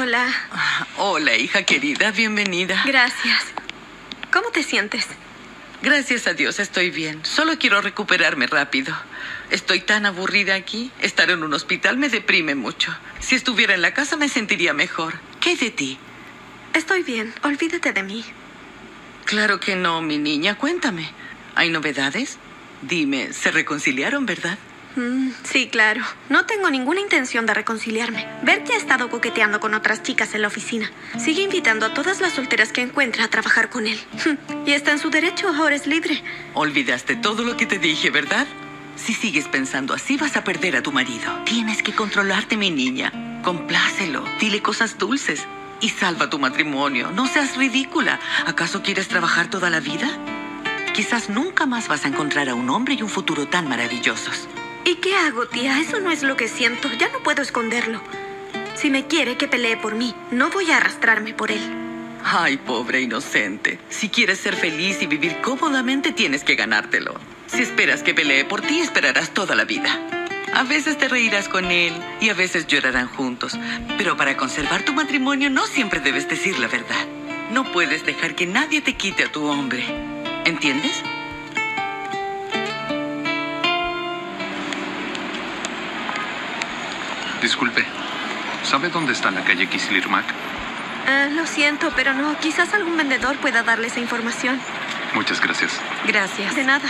Hola. Hola, hija querida, bienvenida. Gracias. ¿Cómo te sientes? Gracias a Dios estoy bien. Solo quiero recuperarme rápido. Estoy tan aburrida aquí. Estar en un hospital me deprime mucho. Si estuviera en la casa me sentiría mejor. ¿Qué hay de ti? Estoy bien. Olvídate de mí. Claro que no, mi niña. Cuéntame. ¿Hay novedades? Dime, se reconciliaron, ¿verdad? Mm, sí, claro. No tengo ninguna intención de reconciliarme. Bertie ha estado coqueteando con otras chicas en la oficina. Sigue invitando a todas las solteras que encuentra a trabajar con él. y está en su derecho, ahora es libre. Olvidaste todo lo que te dije, ¿verdad? Si sigues pensando así, vas a perder a tu marido. Tienes que controlarte, mi niña. Complácelo. Dile cosas dulces. Y salva tu matrimonio. No seas ridícula. ¿Acaso quieres trabajar toda la vida? Quizás nunca más vas a encontrar a un hombre y un futuro tan maravillosos. ¿Y qué hago, tía? Eso no es lo que siento. Ya no puedo esconderlo. Si me quiere, que pelee por mí. No voy a arrastrarme por él. Ay, pobre inocente. Si quieres ser feliz y vivir cómodamente, tienes que ganártelo. Si esperas que pelee por ti, esperarás toda la vida. A veces te reirás con él y a veces llorarán juntos. Pero para conservar tu matrimonio no siempre debes decir la verdad. No puedes dejar que nadie te quite a tu hombre. ¿Entiendes? Disculpe, ¿sabe dónde está la calle Kislirmak? Ah, lo siento, pero no. Quizás algún vendedor pueda darle esa información. Muchas gracias. Gracias. De nada.